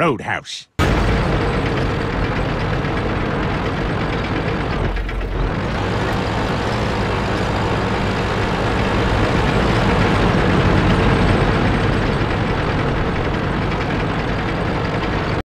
Roadhouse.